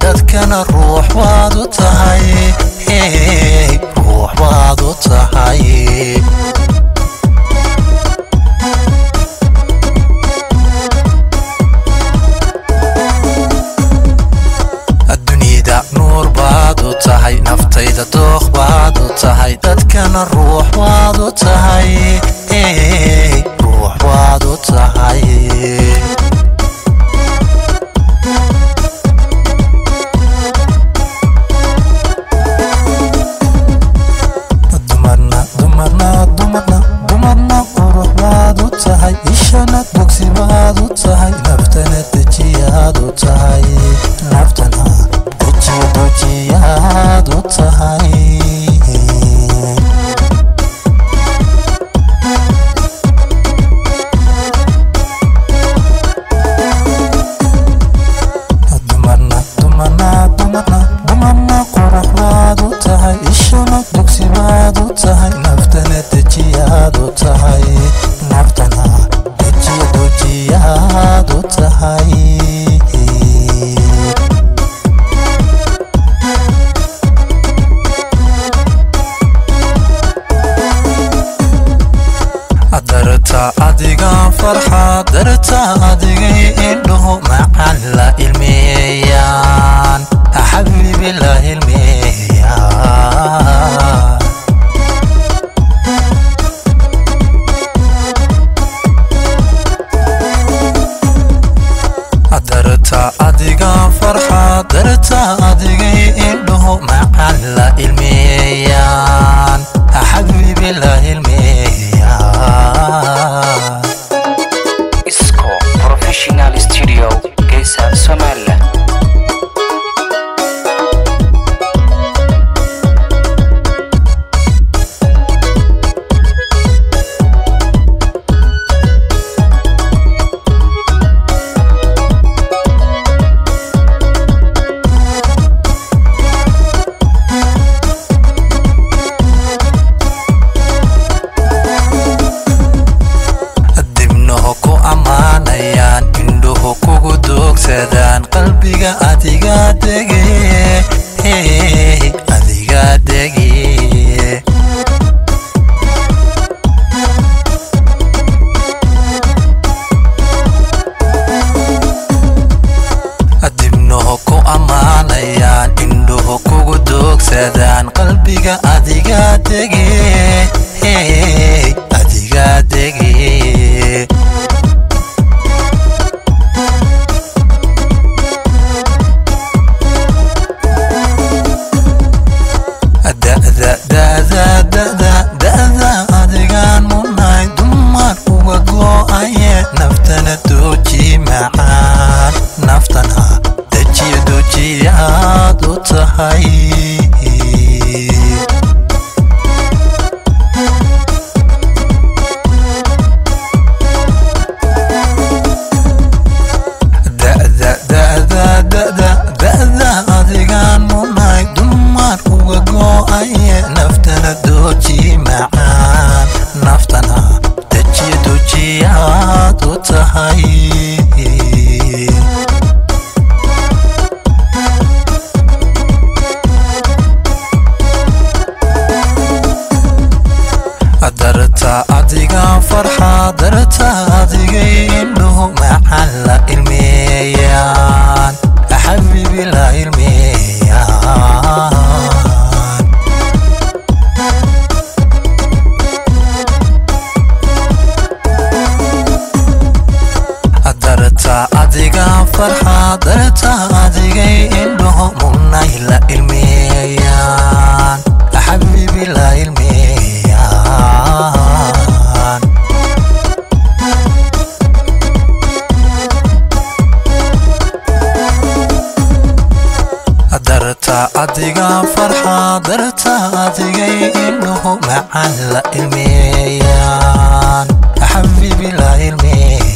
دادكنا روح وادو تهي روح وادو تهي الدنيا دا نور بادو تهي نفتي دا دوخ بادو تهي دادكنا روح وادو تهي روح وادو تهي adiga farxa darta adigay indhuhu macan la ilmeeyaan xabiibi la ilmeeyaan darta adiga farxa darta qalbiga adiga dege adiga dege naftana dejiyo doojiyaad u tahay درتا دقين لهم على الميان. حبيبي لا الميان. درتا دقا فرحة درتا دقين لهم على الميان. حبيبي لا الميان. Adiga farxa darta adigay indhuhu macan la ilmeeyaan xabiibi la ilmeeyaan